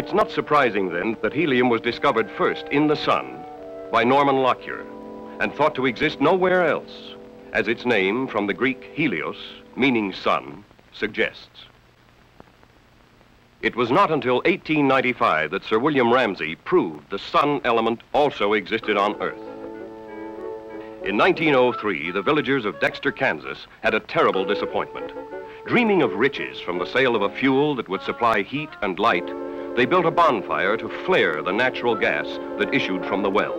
It's not surprising then that helium was discovered first in the sun by Norman Lockyer and thought to exist nowhere else, as its name from the Greek helios, meaning sun, suggests. It was not until 1895 that Sir William Ramsay proved the sun element also existed on Earth. In 1903, the villagers of Dexter, Kansas had a terrible disappointment. Dreaming of riches from the sale of a fuel that would supply heat and light, they built a bonfire to flare the natural gas that issued from the well.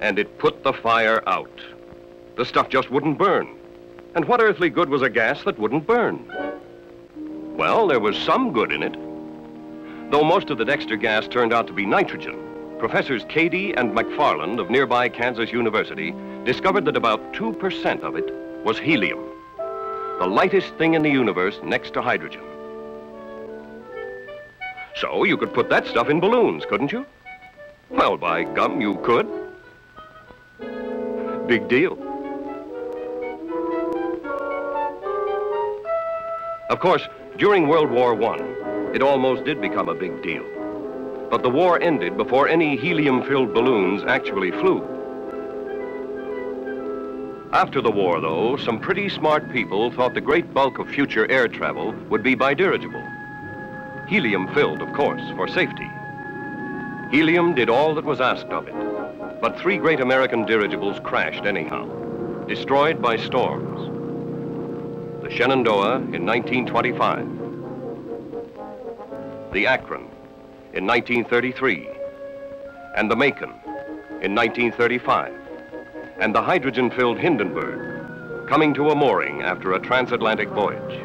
And it put the fire out. The stuff just wouldn't burn. And what earthly good was a gas that wouldn't burn? Well, there was some good in it. Though most of the Dexter gas turned out to be nitrogen, Professors Cady and McFarland of nearby Kansas University discovered that about 2% of it was helium, the lightest thing in the universe next to hydrogen. So you could put that stuff in balloons, couldn't you? Well, by gum, you could. Big deal. Of course, during World War I, it almost did become a big deal. But the war ended before any helium-filled balloons actually flew. After the war, though, some pretty smart people thought the great bulk of future air travel would be by dirigible. Helium-filled, of course, for safety. Helium did all that was asked of it. But three great American dirigibles crashed anyhow, destroyed by storms. The Shenandoah in 1925, the Akron in 1933, and the Macon in 1935, and the hydrogen-filled Hindenburg, coming to a mooring after a transatlantic voyage.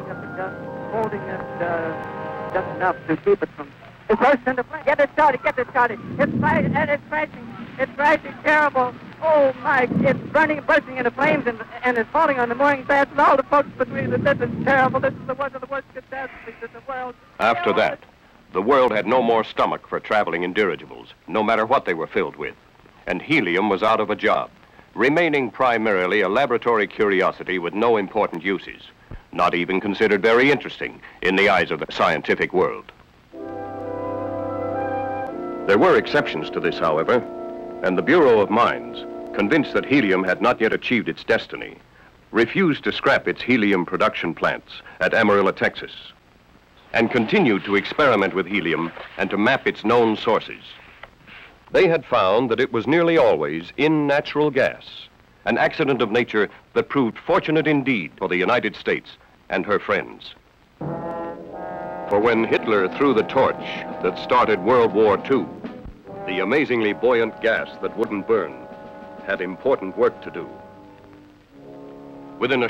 Holding it uh, just enough to keep it from... It's burst into flame. Get it started, get it started. It's fighting, and it's crashing. It's crashing terrible. Oh, my, it's burning, bursting into flames, and, and it's falling on the mooring mast, and all the folks between us. This is terrible. This is the one of the worst catastrophes in the world. After that, the world had no more stomach for traveling in dirigibles, no matter what they were filled with. And helium was out of a job, remaining primarily a laboratory curiosity with no important uses, not even considered very interesting in the eyes of the scientific world. There were exceptions to this, however, and the Bureau of Mines, convinced that helium had not yet achieved its destiny, refused to scrap its helium production plants at Amarillo, Texas and continued to experiment with helium and to map its known sources. They had found that it was nearly always in natural gas, an accident of nature that proved fortunate indeed for the United States and her friends. For when Hitler threw the torch that started World War II, the amazingly buoyant gas that wouldn't burn had important work to do. Within a